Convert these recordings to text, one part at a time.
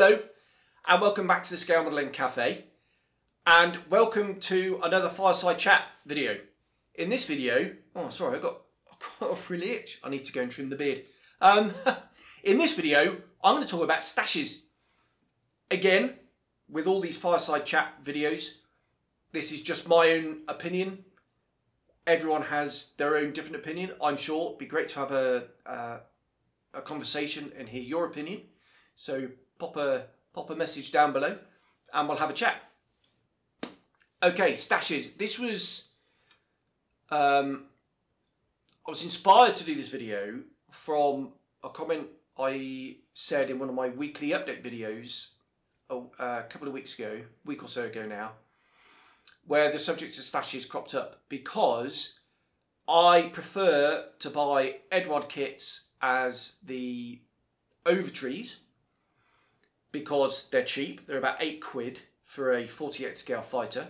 Hello, and welcome back to the Scale Modelling Cafe, and welcome to another fireside chat video. In this video, oh sorry, I got, I got a really itch. I need to go and trim the beard. Um, in this video, I'm going to talk about stashes. Again, with all these fireside chat videos, this is just my own opinion. Everyone has their own different opinion. I'm sure it'd be great to have a, uh, a conversation and hear your opinion. So pop a pop a message down below and we'll have a chat. Okay, stashes. This was um, I was inspired to do this video from a comment I said in one of my weekly update videos a, a couple of weeks ago, week or so ago now, where the subject of stashes cropped up because I prefer to buy Eduard kits as the overtrees because they're cheap. They're about eight quid for a 48 scale fighter.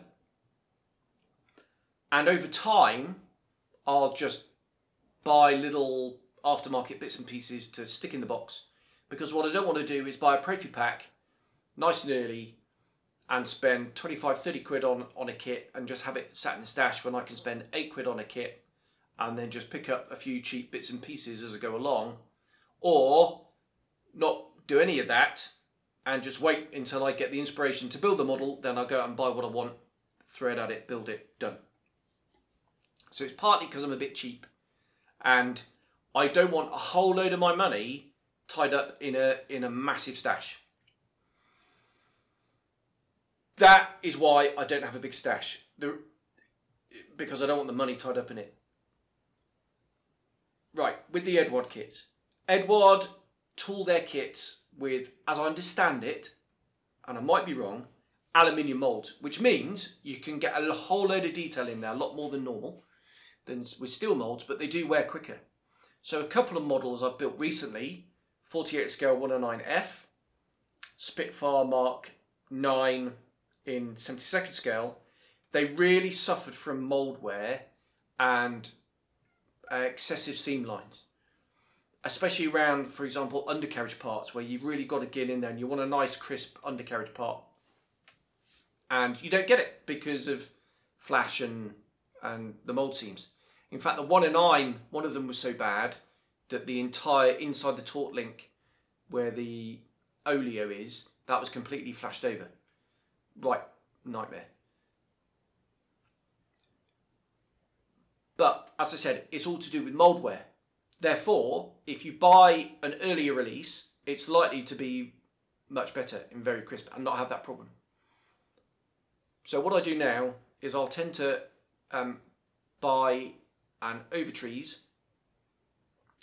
And over time, I'll just buy little aftermarket bits and pieces to stick in the box. Because what I don't want to do is buy a Profi pack nice and early and spend 25, 30 quid on, on a kit and just have it sat in the stash when I can spend eight quid on a kit and then just pick up a few cheap bits and pieces as I go along. Or not do any of that and just wait until I get the inspiration to build the model, then I'll go out and buy what I want, it at it, build it, done. So it's partly because I'm a bit cheap and I don't want a whole load of my money tied up in a in a massive stash. That is why I don't have a big stash. The, because I don't want the money tied up in it. Right, with the Eduard kits. Eduard tool their kits with, as I understand it, and I might be wrong, aluminium molds, which means you can get a whole load of detail in there, a lot more than normal, than with steel molds, but they do wear quicker. So a couple of models I've built recently, 48 scale 109F, Spitfire Mark 9 in 72nd scale, they really suffered from mold wear and uh, excessive seam lines especially around, for example, undercarriage parts where you've really got to get in there and you want a nice crisp undercarriage part. And you don't get it because of flash and, and the mold seams. In fact, the 1 in 9, one of them was so bad that the entire inside the taut link where the oleo is, that was completely flashed over. Right, nightmare. But as I said, it's all to do with mold wear. Therefore, if you buy an earlier release, it's likely to be much better and very crisp and not have that problem. So what I do now is I'll tend to um, buy an over trees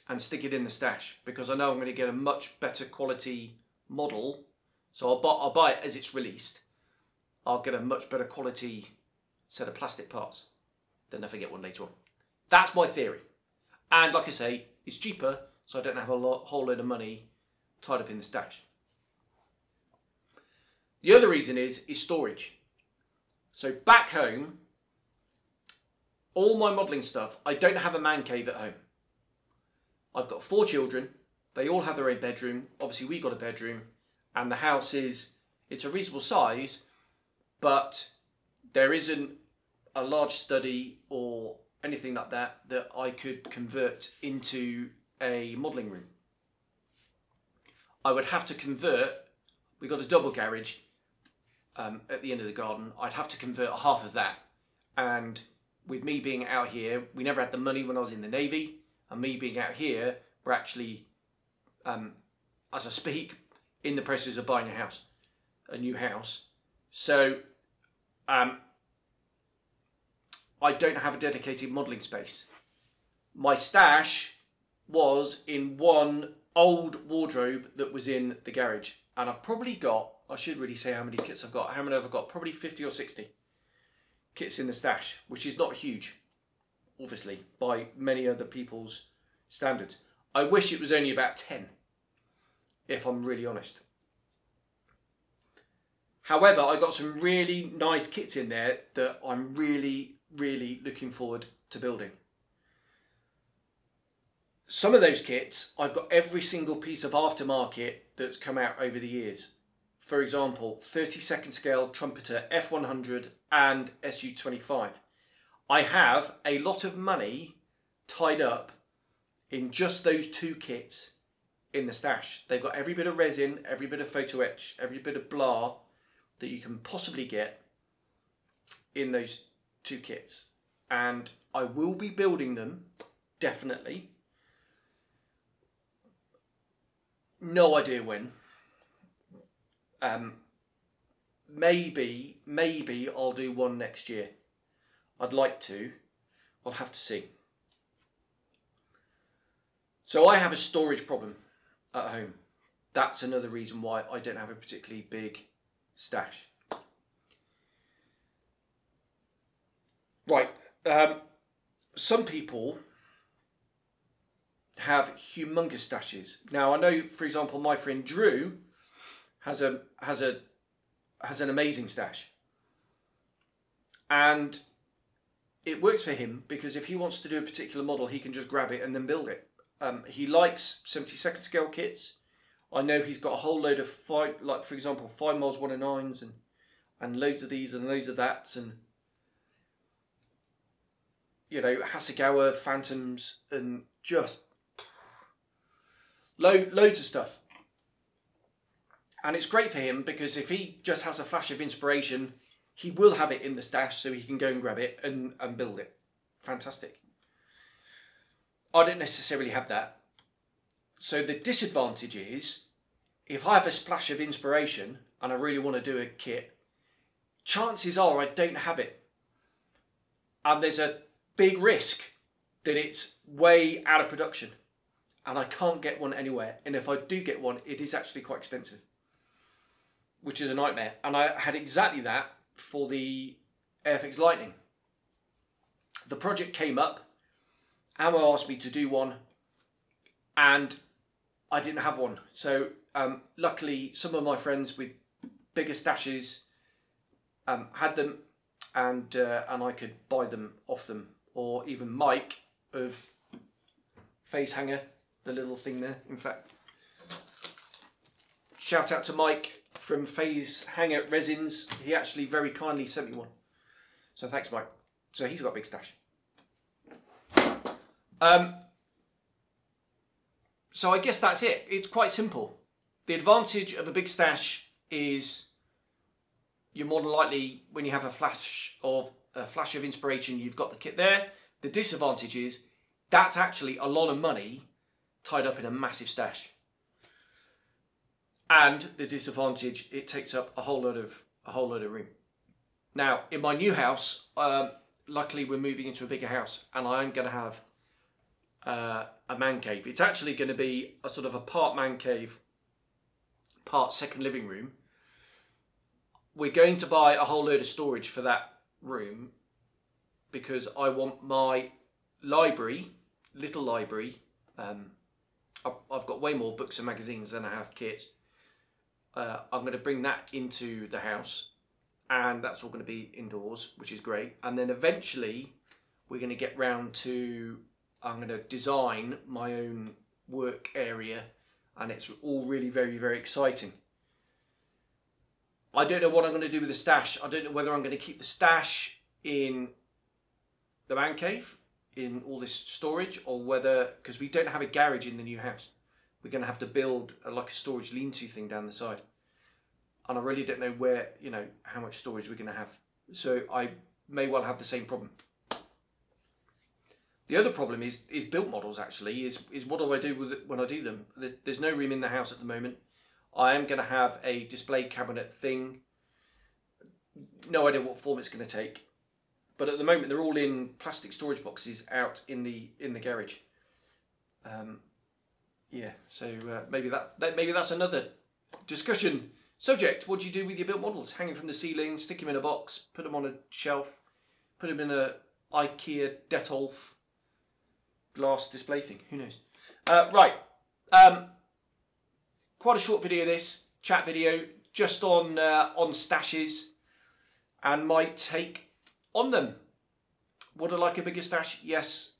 and stick it in the stash because I know I'm going to get a much better quality model. So I'll buy, I'll buy it as it's released. I'll get a much better quality set of plastic parts than if I get one later on. That's my theory. And like I say, it's cheaper, so I don't have a lot, whole load of money tied up in the stash. The other reason is, is storage. So back home, all my modelling stuff, I don't have a man cave at home. I've got four children. They all have their own bedroom. Obviously, we got a bedroom. And the house is, it's a reasonable size, but there isn't a large study or anything like that that I could convert into a modelling room. I would have to convert, we got a double garage um, at the end of the garden, I'd have to convert half of that. And with me being out here, we never had the money when I was in the Navy, and me being out here, we're actually, um, as I speak, in the process of buying a house, a new house. So um, I don't have a dedicated modelling space. My stash was in one old wardrobe that was in the garage. And I've probably got, I should really say how many kits I've got. How many have I got? Probably 50 or 60 kits in the stash, which is not huge, obviously, by many other people's standards. I wish it was only about 10, if I'm really honest. However, I got some really nice kits in there that I'm really really looking forward to building. Some of those kits, I've got every single piece of aftermarket that's come out over the years. for example, 32nd scale trumpeter F100 and SU25. I have a lot of money tied up in just those two kits in the stash. They've got every bit of resin, every bit of photo etch, every bit of blah that you can possibly get in those two kits. And I will be building them, definitely. No idea when. Um, maybe, maybe I'll do one next year. I'd like to. I'll have to see. So I have a storage problem at home. That's another reason why I don't have a particularly big stash. Right. Um, some people have humongous stashes. Now I know, for example, my friend Drew has a has a has an amazing stash, and it works for him because if he wants to do a particular model, he can just grab it and then build it. Um, he likes seventy second scale kits. I know he's got a whole load of five, like for example, Fine Molds one and nines and and loads of these and loads of that and you know Hasegawa phantoms and just Lo- loads of stuff. And it's great for him because if he just has a flash of inspiration, he will have it in the stash so he can go and grab it and, and build it. Fantastic. I don't necessarily have that. So the disadvantage is if I have a splash of inspiration and I really want to do a kit, chances are I don't have it. And there's a big risk that it's way out of production and I can't get one anywhere. And if I do get one, it is actually quite expensive, which is a nightmare. And I had exactly that for the Airfix Lightning. The project came up, Ammo asked me to do one, and I didn't have one. So um, luckily, some of my friends with bigger stashes um, had them, and uh, and I could buy them off them, or even Mike of Phase Hangar the little thing there, in fact. Shout out to Mike from Phase Hangar Resins. He actually very kindly sent me one. So thanks, Mike. So he's got a big stash. Um, so I guess that's it. It's quite simple. The advantage of a big stash is you're more than likely, when you have a flash of a flash of inspiration, you've got the kit there. The disadvantage is that's actually a lot of money tied up in a massive stash. And the disadvantage, it takes up a whole lot of a whole lot of room. Now, in my new house, um, luckily we're moving into a bigger house, and I'm going to have uh, a man cave. It's actually going to be a sort of a part man cave, part second living room. We're going to buy a whole load of storage for that room because I want my library, little library, um, I've got way more books and magazines than I have kits. Uh, I'm going to bring that into the house and that's all going to be indoors, which is great. And then eventually we're going to get round to, I'm going to design my own work area and it's all really very, very exciting. I don't know what I'm going to do with the stash. I don't know whether I'm going to keep the stash in the man cave in all this storage or whether because we don't have a garage in the new house. We're going to have to build a, like a storage lean-to thing down the side. And i really don't know where you know how much storage we're going to have. So i may well have the same problem. The other problem is is built models actually is is what do i do with it when i do them? There's no room in the house at the moment i am going to have a display cabinet thing no idea what form it's going to take but at the moment they're all in plastic storage boxes out in the in the garage. Um, yeah, so uh, maybe that, that maybe that's another discussion subject. What do you do with your built models? Hanging from the ceiling, stick them in a box, put them on a shelf, put them in a IKEA Detolf glass display thing. Who knows? Uh, right. Um, quite a short video. This chat video just on uh, on stashes and my take on them. Would I like a bigger stash? Yes.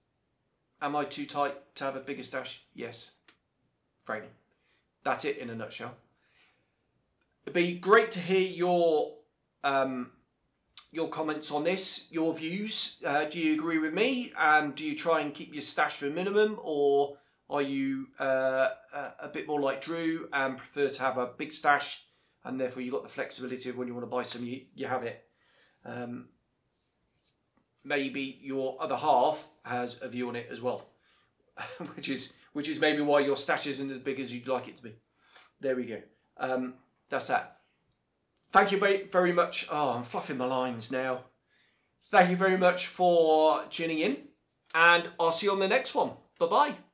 Am I too tight to have a bigger stash? Yes. Frankly. That's it in a nutshell. it'd be great to hear your um, your comments on this, your views. Uh, do you agree with me? And do you try and keep your stash to a minimum, or are you uh, a bit more like Drew and prefer to have a big stash, and therefore you've got the flexibility of when you want to buy some, you, you have it. Um, maybe your other half has a view on it as well, which is which is maybe why your stash isn't as big as you'd like it to be. There we go. Um, that's that. Thank you very much. Oh, I'm fluffing my lines now. Thank you very much for tuning in, and I'll see you on the next one. Bye bye.